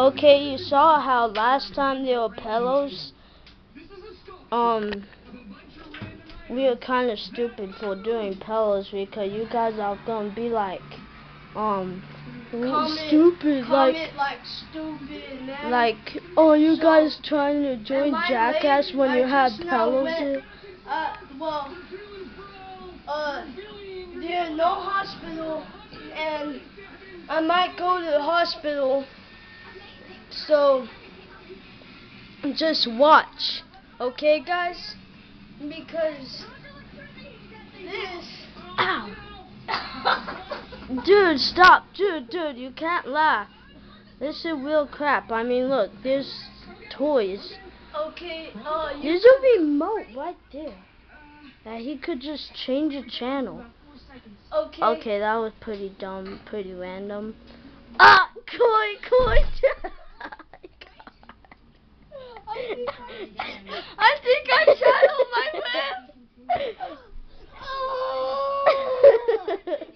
Okay, you saw how last time there were pillows? Um, we were kind of stupid for doing pillows because you guys are gonna be like, um, Comment- stupid, like, Comment like stupid, man. like, oh, you So, guys trying to join Jackass late? when I you have pillows went-? Uh, well, uh, there's no hospital, and I might go to the hospital. So, Just watch. okay, guys, because this. Ow. Dude, stop. Dude, dude, you can't laugh. This is real crap. I mean, look, there's toys. Okay, uh, you. There's a remote right there. That he could just change a channel. Okay. Okay, that was pretty dumb, pretty random. Ah, Koi, Koi. I think I shot all my Oh!